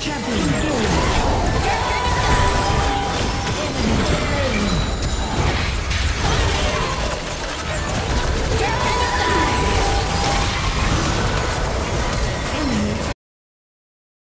Champion.